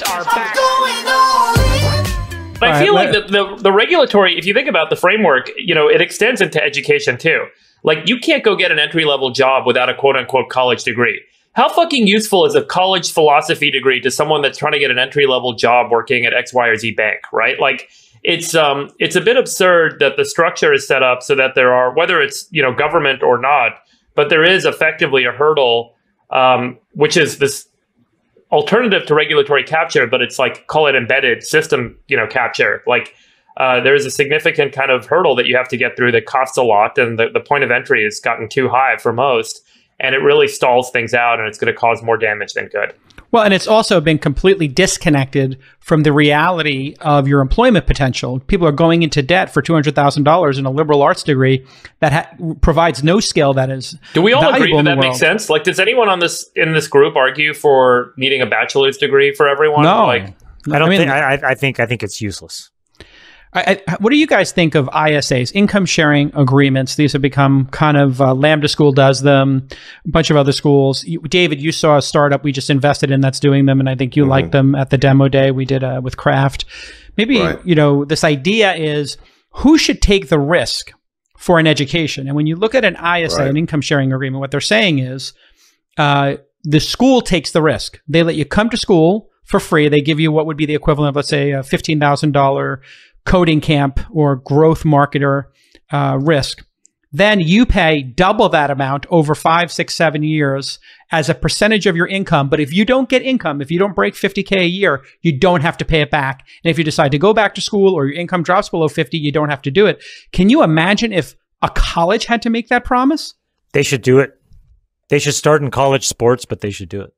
boys are back. But I feel right, like the, the the regulatory, if you think about the framework, you know, it extends into education too. Like you can't go get an entry level job without a quote unquote college degree. How fucking useful is a college philosophy degree to someone that's trying to get an entry level job working at X, Y, or Z bank, right? Like it's um it's a bit absurd that the structure is set up so that there are whether it's you know government or not, but there is effectively a hurdle, um, which is this alternative to regulatory capture, but it's like call it embedded system, you know, capture. Like uh, there is a significant kind of hurdle that you have to get through that costs a lot, and the, the point of entry has gotten too high for most, and it really stalls things out, and it's going to cause more damage than good. Well, and it's also been completely disconnected from the reality of your employment potential. People are going into debt for two hundred thousand dollars in a liberal arts degree that ha- provides no skill that is. Do we all agree valuable that in the that makes sense? Like, does anyone on this in this group argue for needing a bachelor's degree for everyone? No. Like, I don't I mean- think. I, I- I think. I think it's useless. I, I, what do you guys think of ISAs, income sharing agreements? These have become kind of uh, Lambda School does them, a bunch of other schools. You, David, you saw a startup we just invested in that's doing them, and I think you liked them at the demo day we did uh, with Craft. Maybe Right. you know this idea is who should take the risk for an education, and when you look at an ISA, Right. an income sharing agreement, what they're saying is uh, the school takes the risk. They let you come to school for free. They give you what would be the equivalent of, let's say, a fifteen thousand dollar coding camp or growth marketer uh, risk. Then you pay double that amount over five, six, seven years as a percentage of your income. But if you don't get income, if you don't break 50K a year, you don't have to pay it back. And if you decide to go back to school or your income drops below 50, you don't have to do it. Can you imagine if a college had to make that promise? They should do it. They should start in college sports, but they should do it.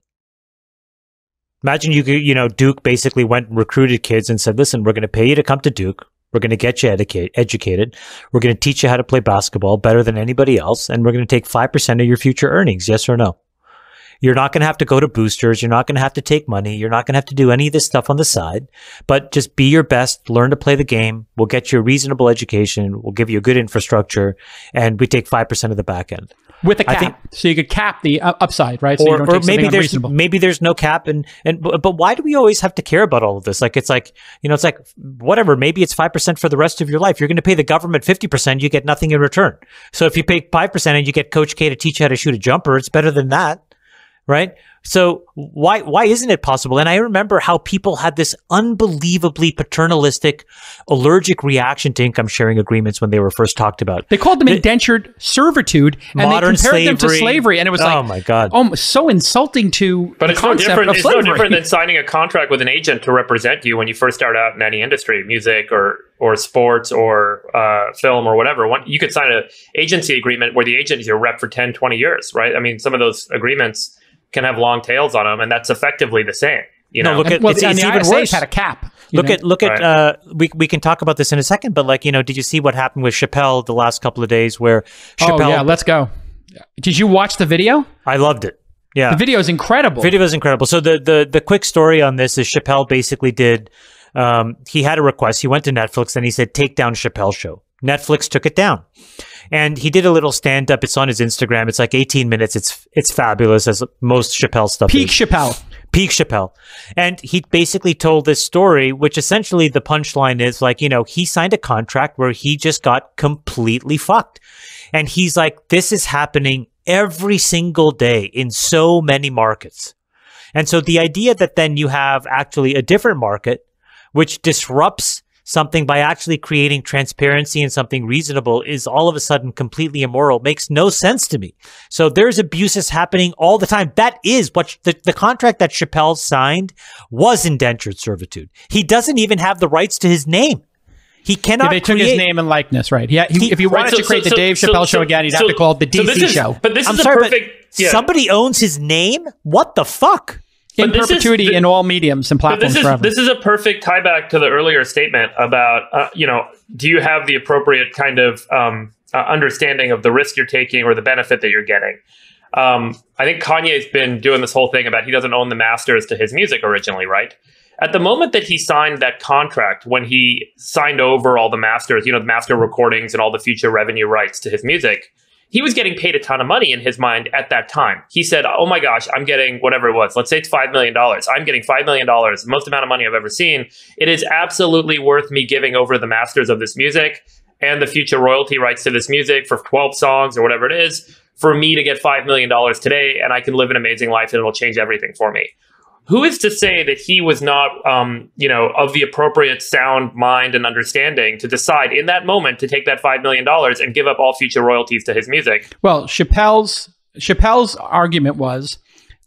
Imagine you could, you know, Duke basically went and recruited kids and said, listen, we're going to pay you to come to Duke. We're going to get you educate, educated. We're going to teach you how to play basketball better than anybody else. And we're going to take 5% of your future earnings. Yes or no? You're not going to have to go to boosters. You're not going to have to take money. You're not going to have to do any of this stuff on the side, but just be your best. Learn to play the game. We'll get you a reasonable education. We'll give you a good infrastructure and we take 5% of the back end. With a cap, think- so you could cap the uh, upside, right? So you or, don't or maybe there's maybe there's no cap and and but, but why do we always have to care about all of this? Like it's like you know it's like whatever maybe it's 5% for the rest of your life. You're going to pay the government 50% you get nothing in return. So if you pay 5% and you get coach K to teach you how to shoot a jumper it's better than that right so why why isn't it possible and i remember how people had this unbelievably paternalistic allergic reaction to income sharing agreements when they were first talked about They called them indentured servitude, and Modern they compared them to slavery. slavery, and it was Oh like, my God. oh, so insulting to But the it's no concept different. of It's no different than signing a contract with an agent to represent you when you first start out in any industry, music or or sports or uh, film or whatever. One, you could sign an agency agreement where the agent is your rep for 10, 20 years, right? I mean, some of those agreements can have long tails on them, and that's effectively the same. You No, know, look at- And- well, it's- and it's even ISAs worse. had a cap. Look know? at look at uh we we can talk about this in a second, but like you know, did you see what happened with Chappelle the last couple of days where Chappelle Oh yeah, let's go. Did you watch the video? I loved it. Yeah. The video is incredible. Video is incredible. So the the the quick story on this is Chappelle basically did um he had a request. He went to Netflix and he said take down Chappelle show. Netflix took it down. And he did a little stand up. It's on his Instagram. It's like 18 minutes. It's it's fabulous as most Chappelle stuff Peak is. Chappelle. Peak Chappelle. And he basically told this story, which essentially the punchline is like, you know, he signed a contract where he just got completely fucked. And he's like, this is happening every single day in so many markets. And so the idea that then you have actually a different market, which disrupts something by actually creating transparency and something reasonable is all of a sudden completely immoral makes no sense to me. So there's abuses happening all the time. That is what the, the contract that Chappelle signed was indentured servitude. He doesn't even have the rights to his name. He Yeah, cannot they took his name and likeness, right? Yeah, he, He- if he Right, wanted so- to create so- the Dave so- Chappelle so- show again, he'd so- have to call it the so DC this is- show But this I'm is a sorry, perfect. yeah. somebody owns his name? What the fuck? In this is- perpetuity th- in all mediums and platforms this is forever. this is a perfect tie back to the earlier statement about uh, you know do you have the appropriate kind of um, uh, understanding of the risk you're taking or the benefit that you're getting. Um, I think Kanye's been doing this whole thing about he doesn't own the masters to his music originally, right? At the moment that he signed that contract, when he signed over all the masters, you know, the master recordings and all the future revenue rights to his music, he was getting paid a ton of money in his mind at that time. He said, "Oh my gosh, I'm getting whatever it was. Let's say it's five million dollars. I'm getting five million dollars, the most amount of money I've ever seen. It is absolutely worth me giving over the masters of this music and the future royalty rights to this music for 12 songs or whatever it is for me to get $5 million today and I can live an amazing life and it'll change everything for me. Who is to say that he was not, um, you know, of the appropriate sound mind and understanding to decide in that moment to take that $5 million and give up all future royalties to his music? Well, Chappelle's, Chappelle's argument was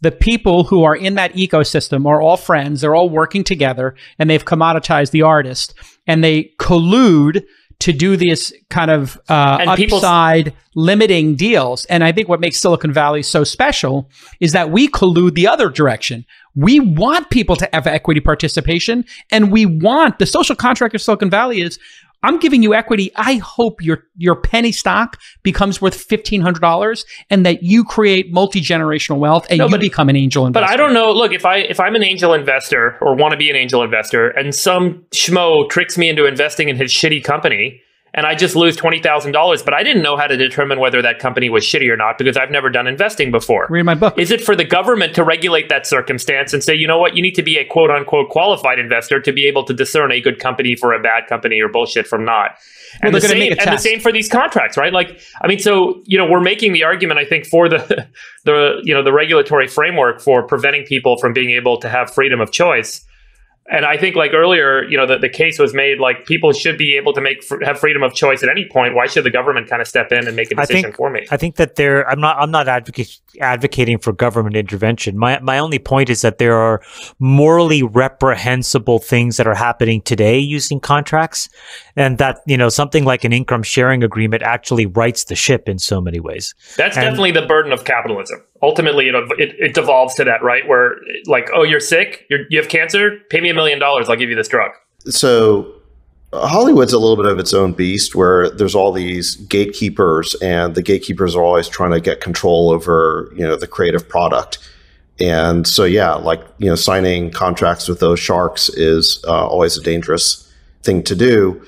the people who are in that ecosystem are all friends, they're all working together, and they've commoditized the artist, and they collude to do this kind of uh, And people- upside limiting deals. And I think what makes Silicon Valley so special is that we collude the other direction. We want people to have equity participation, and we want the social contract of Silicon Valley is. I'm giving you equity. I hope your your penny stock becomes worth fifteen hundred dollars, and that you create multi generational wealth, and No, you but- become an angel investor. But I don't know. Look, if I if I'm an angel investor or want to be an angel investor, and some schmo tricks me into investing in his shitty company, and I just lose twenty thousand dollars, but I didn't know how to determine whether that company was shitty or not because I've never done investing before. Read my book. Is it for the government to regulate that circumstance and say, you know what, you need to be a quote unquote qualified investor to be able to discern a good company for a bad company or bullshit from not? And, Well, the, same, and the same for these contracts, right? Like, I mean, so you know, we're making the argument, I think, for the the you know the regulatory framework for preventing people from being able to have freedom of choice. And I think, like earlier, you know, the, the case was made like people should be able to make fr- have freedom of choice at any point. Why should the government kind of step in and make a decision think- for me? I think that there. I'm not. I'm not advocate, advocating for government intervention. My my only point is that there are morally reprehensible things that are happening today using contracts, and that you know something like an income sharing agreement actually rights the ship in so many ways. That's And- definitely the burden of capitalism. Ultimately, it, it, it devolves to that, right? Where, like, oh, you're sick, you're, you have cancer, pay me a million dollars, I'll give you this drug. so Hollywood's a little bit of its own beast where there's all these gatekeepers and the gatekeepers are always trying to get control over, you know, the creative product. And so, yeah, like, you know, signing contracts with those sharks is uh, always a dangerous thing to do.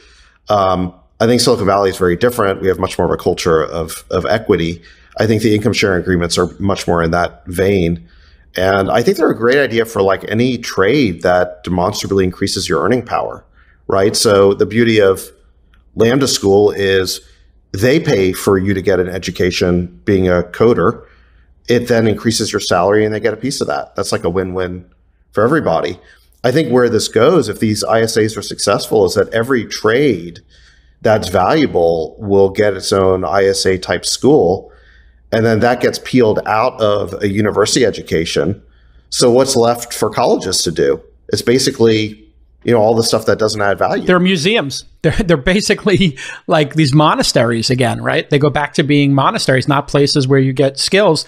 Um, I think Silicon Valley is very different. We have much more of a culture of, of equity. I think the income sharing agreements are much more in that vein. And I think they're a great idea for like any trade that demonstrably increases your earning power, right? So the beauty of Lambda School is they pay for you to get an education being a coder. It then increases your salary and they get a piece of that. That's like a win win for everybody. I think where this goes, if these ISAs are successful, is that every trade that's valuable will get its own ISA type school. And then that gets peeled out of a university education. So what's left for colleges to do? It's basically, you know, all the stuff that doesn't add value. They're museums. They're they're basically like these monasteries again, right? They go back to being monasteries, not places where you get skills.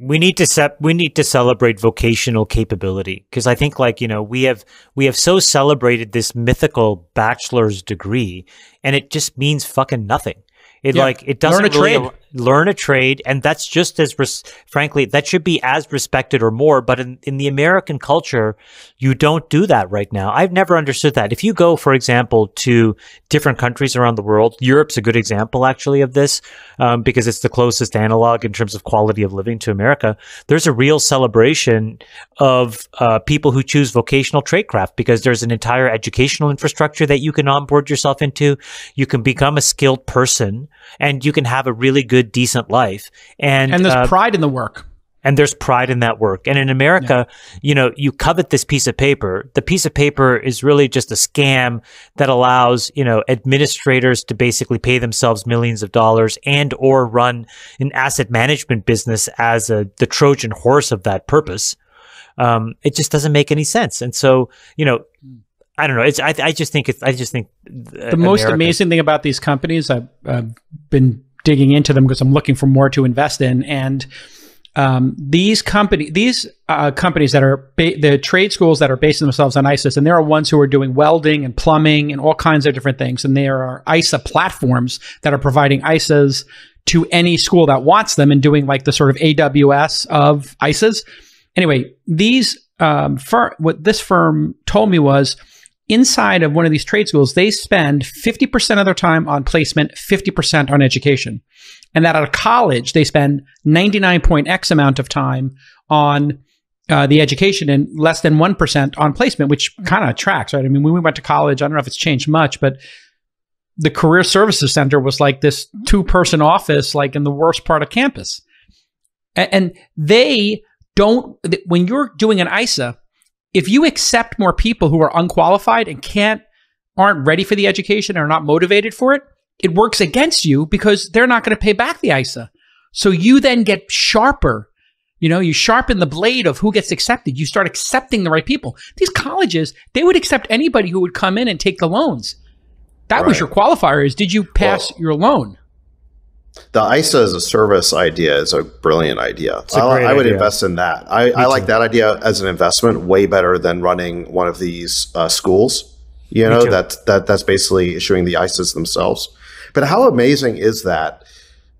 we need to sep- we need to celebrate vocational capability because I think like you know we have we have so celebrated this mythical bachelor's degree and it just means fucking nothing. It Yeah. like it doesn't Learn a really trade. al- learn a trade and that's just as res- frankly that should be as respected or more but in, in the American culture you don't do that right now. I've never understood that. If you go for example to different countries around the world, Europe's a good example actually of this um, because it's the closest analog in terms of quality of living to America. There's a real celebration of uh, people who choose vocational tradecraft because there's an entire educational infrastructure that you can onboard yourself into. You can become a skilled person and you can have a really good, decent life. And, And there's uh, pride in the work. and there's pride in that work. And in America, you know, you covet this piece of paper. The piece of paper is really just a scam that allows, you know, administrators to basically pay themselves millions of dollars and or run an asset management business as a, the Trojan horse of that purpose. Um, it just doesn't make any sense. And so, you know, I don't know. It's, I, I just think it's, I just think The most amazing thing about these companies, I've, I've been digging into them because I'm looking for more to invest in, and um, these company, these uh, companies that are ba- the trade schools that are basing themselves on ISAs, and there are ones who are doing welding and plumbing and all kinds of different things, and there are ISA platforms that are providing ISAs to any school that wants them and doing like the sort of AWS of ISAs. Anyway, these um, fir- what this firm told me was inside of one of these trade schools, they spend 50% of their time on placement, 50% on education. and that at a college they spend 99 point X amount of time on uh, the education and less than 1% on placement, which kind of tracks, right? I mean, when we went to college, I don't know if it's changed much, but the Career Services Center was like this two person office, like in the worst part of campus. A- And they don't, when you're doing an ISA, if you accept more people who are unqualified and can't, aren't ready for the education or are not motivated for it, it works against you because they're not going to pay back the ISA. So you then get sharper. You know, you sharpen the blade of who gets accepted. You start accepting the right people. These colleges, they would accept anybody who would come in and take the loans. That was your qualifier is did you pass Well- your loan? The ISA as a service idea is a brilliant idea. a I, I would idea. invest in that. I, I like that idea as an investment way better than running one of these uh, schools. You know that that that's basically issuing the ISAs themselves. But how amazing is that?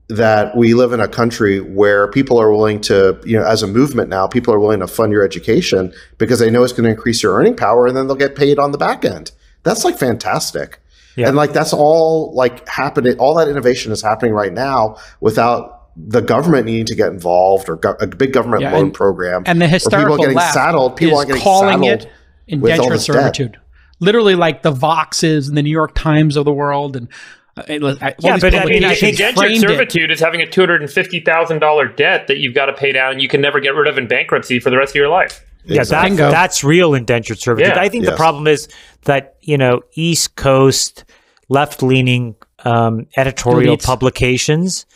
That we live in a country where people are willing to, you know, as a movement now, people are willing to fund your education because they know it's going to increase your earning power, and then they'll get paid on the back end. That's like fantastic. Yeah. And like that's all like happening. All that innovation is happening right now without the government needing to get involved or go- a big government Yeah, loan and- program. And the historical people getting left saddled. People is aren't getting calling saddled it with all indentured this debt. servitude. Literally like the Voxes and the New York Times of the world and uh, it Yeah, but I mean, I think Indentured servitude is having a two hundred and fifty thousand dollar debt that you've got to pay down, and you can never get rid of in bankruptcy for the rest of your life. Yeah, Exactly. that, that's real indentured servitude. Yeah. I think the problem is that, you know, East Coast left leaning um, editorial Elites. publications,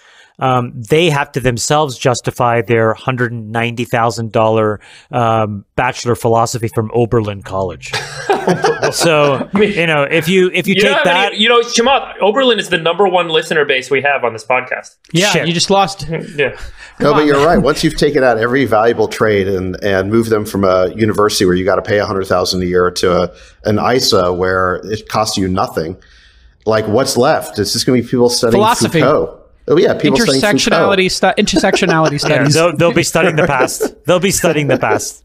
um, they have to themselves justify their $190,000 um, bachelor of philosophy from Oberlin College. so, you know, if you if you, You take that, many, you know, Chamath, Oberlin is the number one listener base we have on this podcast. Yeah, Shit. you just lost. Yeah. No, but you're right. Once you've taken out every valuable trade and and moved them from a university where you got to pay a hundred thousand a year to a, an ISA where it costs you nothing, like what's left? It's just going to be people studying Philosophy. Foucault. Oh yeah, people studying Foucault. Intersectionality, stu- intersectionality yeah, studies. they'll, they'll be studying the past. They'll be studying the past.